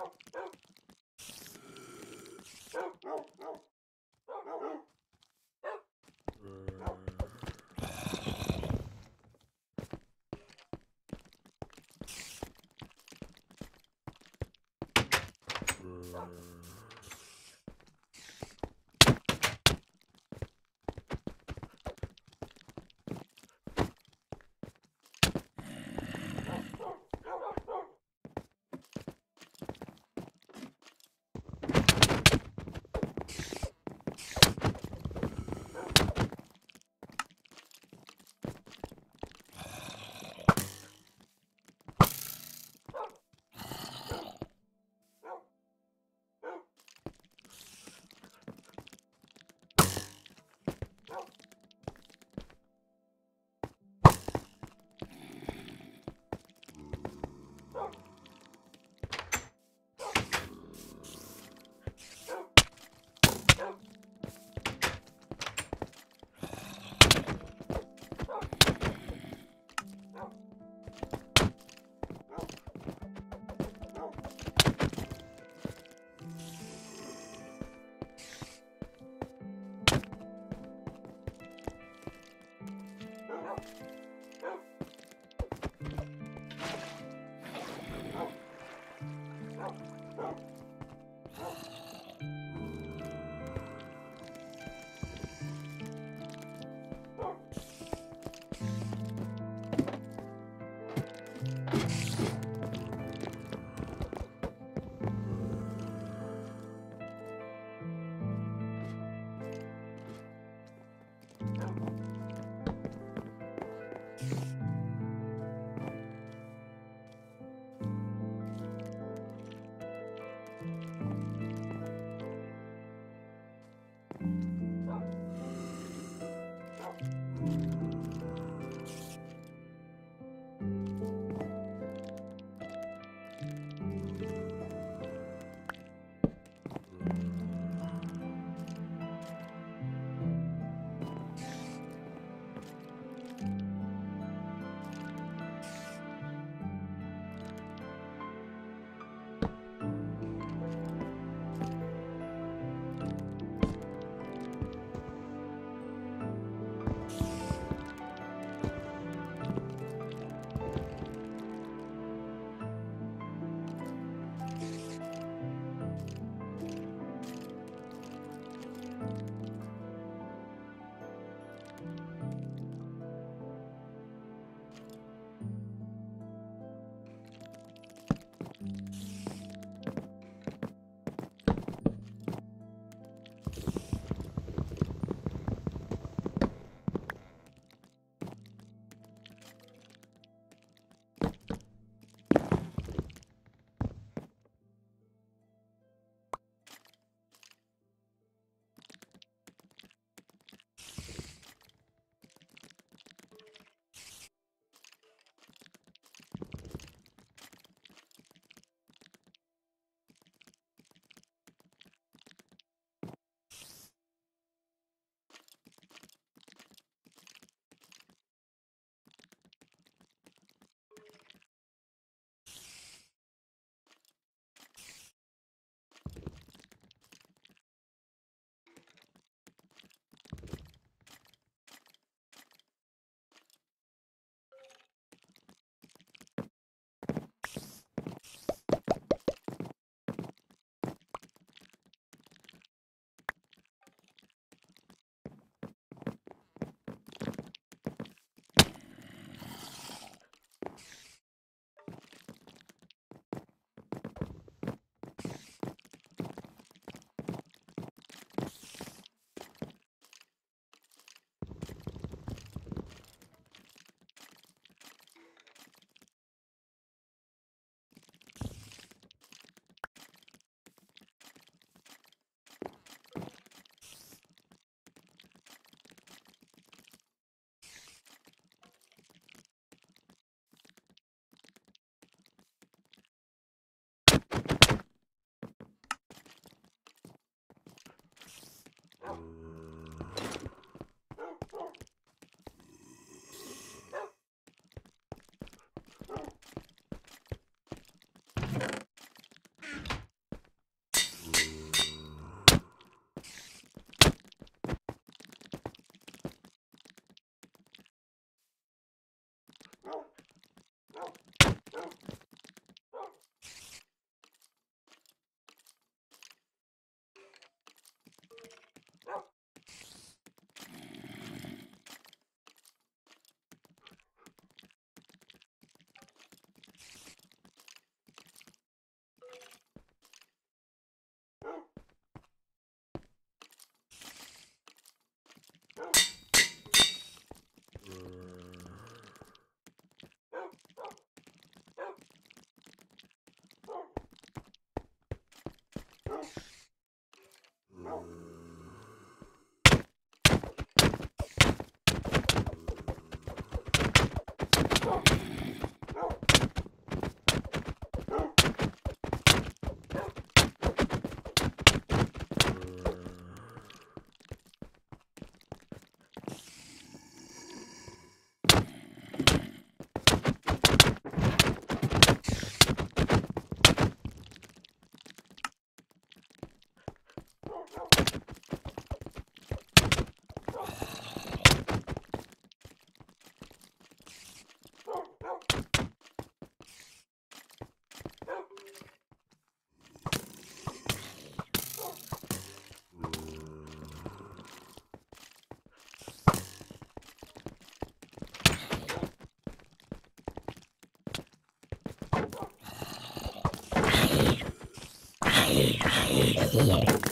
No, no, no. here.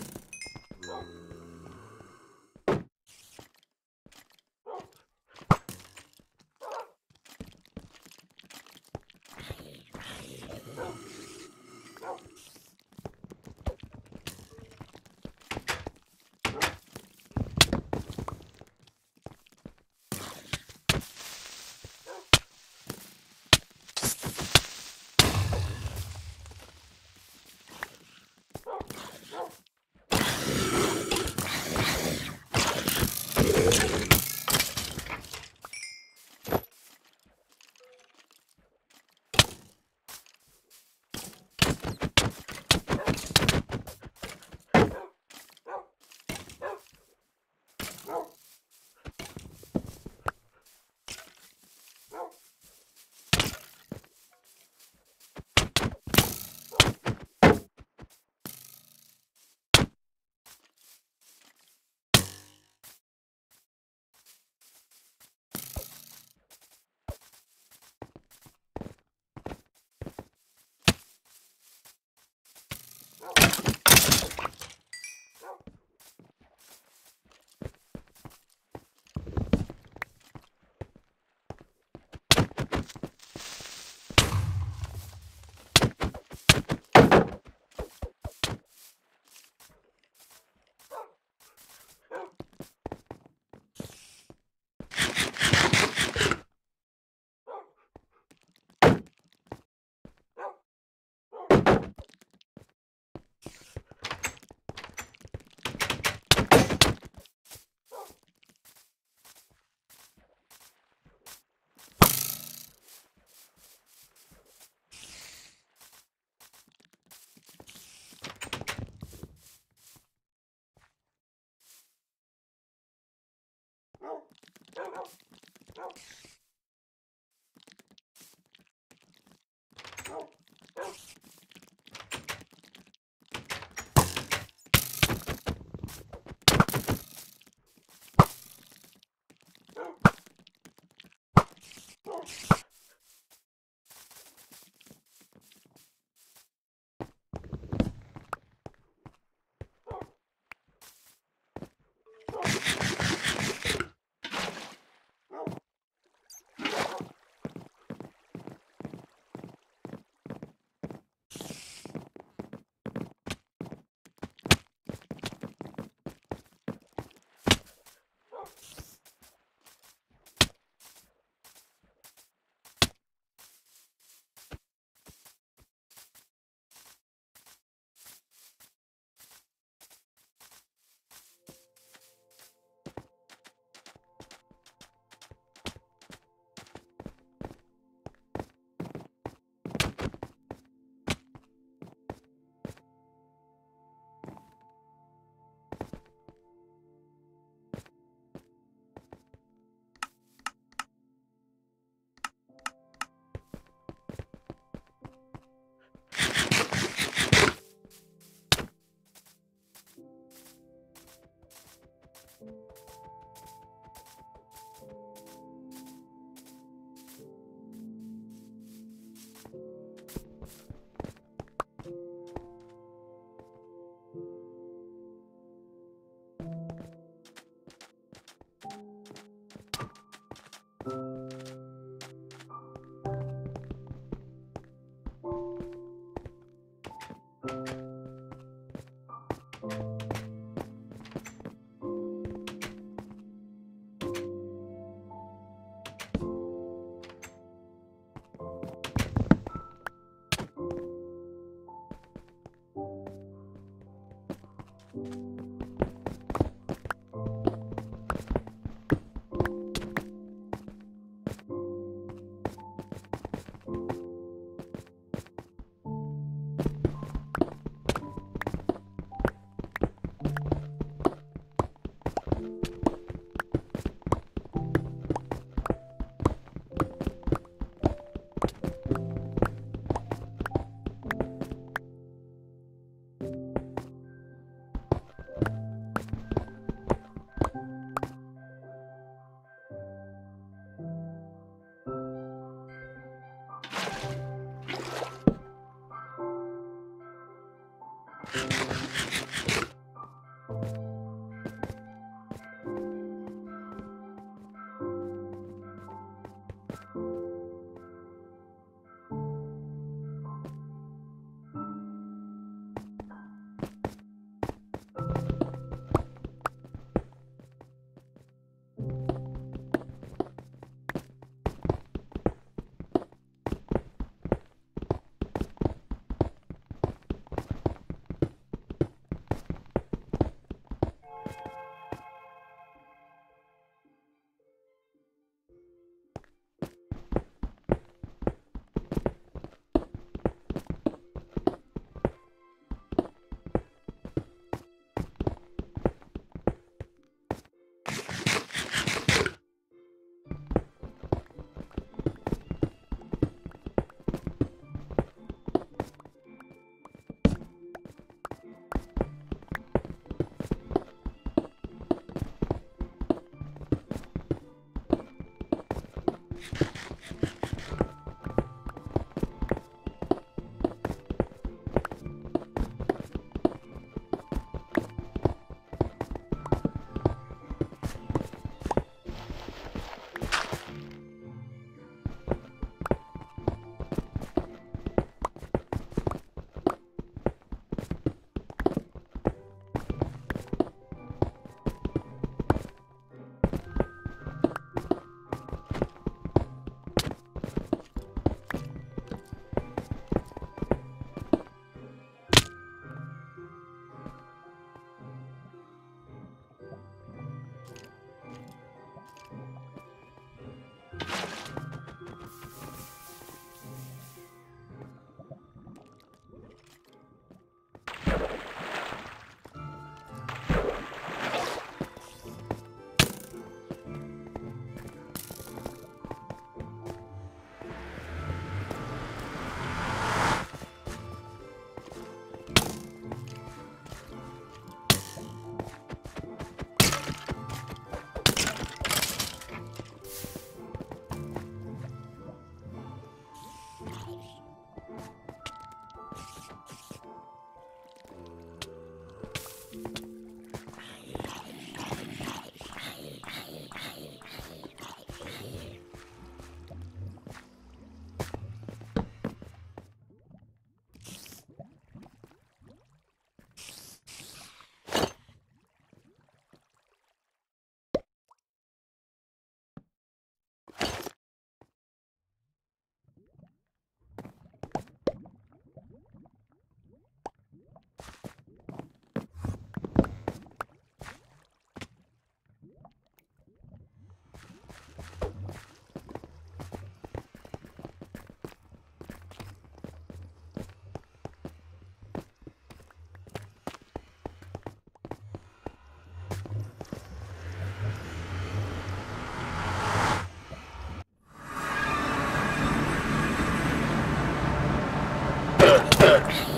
Six.